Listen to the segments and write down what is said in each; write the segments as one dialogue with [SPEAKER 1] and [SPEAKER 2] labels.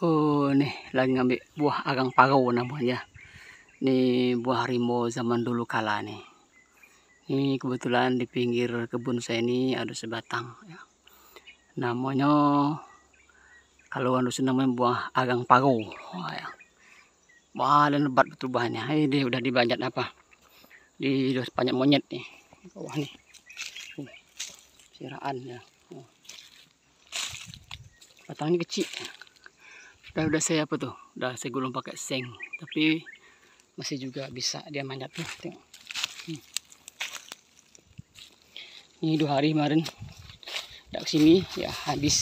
[SPEAKER 1] Oh, nih lagi ngambil buah agang pagau namanya. Ini buah harimau zaman dulu kala nih. Ini kebetulan di pinggir kebun saya ini ada sebatang ya. Namanya kalau anu namanya buah agang pagau. Wah, ya. Wah, dan lebat betul buahnya. Ini udah dibanyak apa? Di banyak monyet nih. Bawah nih. Uh, siraan ya. Oh. Batangnya kecil udah udah saya apa tuh? Udah saya gulung pakai seng. Tapi masih juga bisa dia manjat tuh tengok. Hmm. ini dua hari kemarin. Tidak sini ya habis.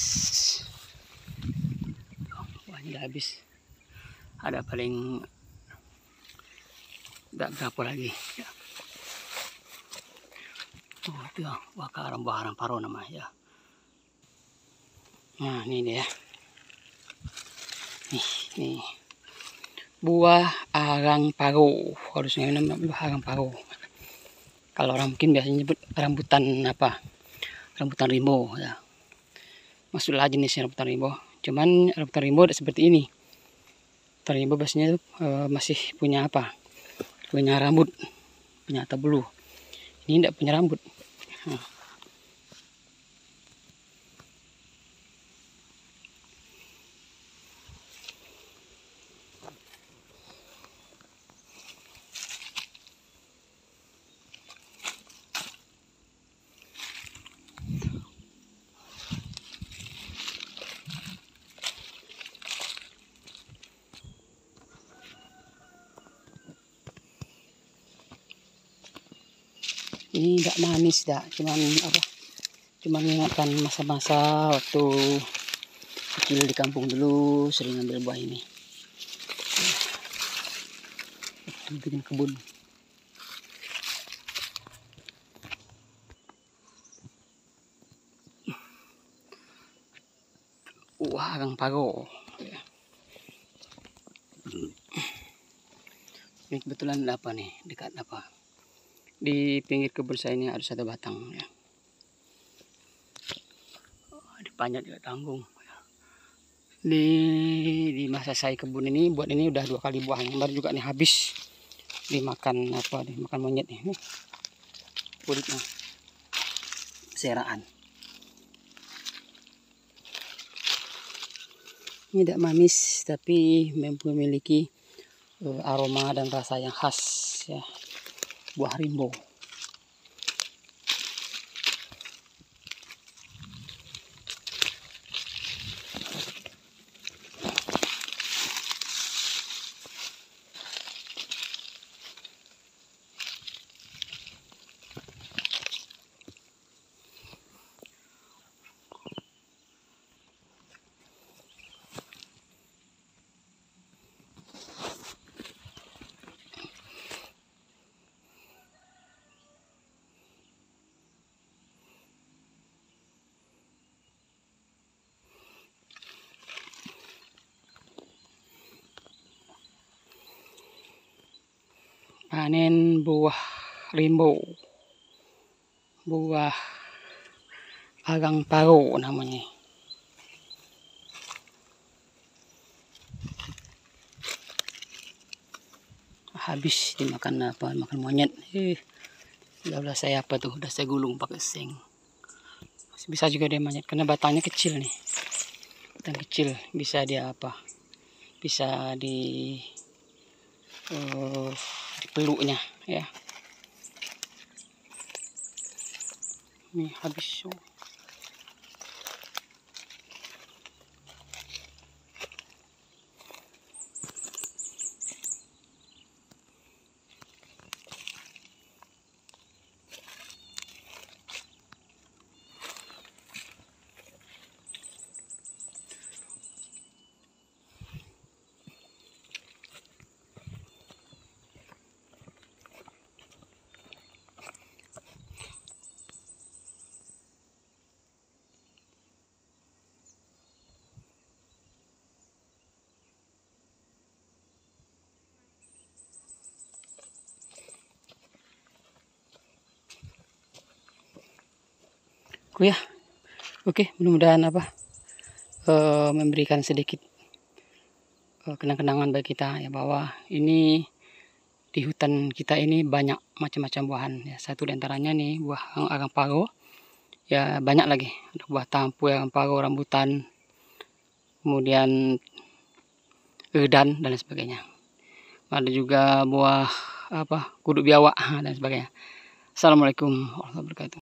[SPEAKER 1] Wah ini udah habis. Ada paling tidak berapa lagi. Ya. oh itu ya. Wah karang paro namanya ya. Nah ini dia nih nih. Buah arang paru. Harusnya namanya buah arang paru. Kalau orang mungkin biasanya nyebut rambutan apa? Rambutan rimbo ya. Maksudlah jenisnya rambutan rimbo. Cuman rambutan rimbo tidak seperti ini. Rambutan rimbo biasanya e, masih punya apa? Punya rambut punya tabulu ini tidak punya rambut. Nah. Ini tidak manis dah cuman apa? Cuman mengingatkan masa-masa waktu kecil di kampung dulu sering ambil buah ini. Bikin kebun. Wah kang pago. Ini kebetulan apa nih? Dekat apa di pinggir kebun saya ini ada satu batang ya. Oh, dipanjat juga tanggung. Ya. Di, di masa saya kebun ini buat ini udah dua kali buahnya baru juga nih habis dimakan apa dimakan monyet nih kulitnya seraan ini tidak manis tapi memiliki uh, aroma dan rasa yang khas ya buah rimbo panen buah rimbo buah agang paru namanya. Habis dimakan apa? Makan monyet. Eh udah, saya apa tuh? Udah saya gulung pakai seng. Bisa juga dia monyet karena batangnya kecil nih. Batang kecil. Bisa dia apa? Bisa di uh, peluknya ya. Ini habis ya. Oke mudah-mudahan apa uh, memberikan sedikit eh, kenang-kenangan bagi kita ya bahwa ini di hutan kita ini banyak macam-macam buahan ya. Satu di antaranya nih buah agang pago ya banyak lagi. Ada buah tampu agang pago rambutan kemudian edan dan sebagainya. Ada juga buah apa kudu biawak dan sebagainya. Assalamualaikum warahmatullahi wabarakatuh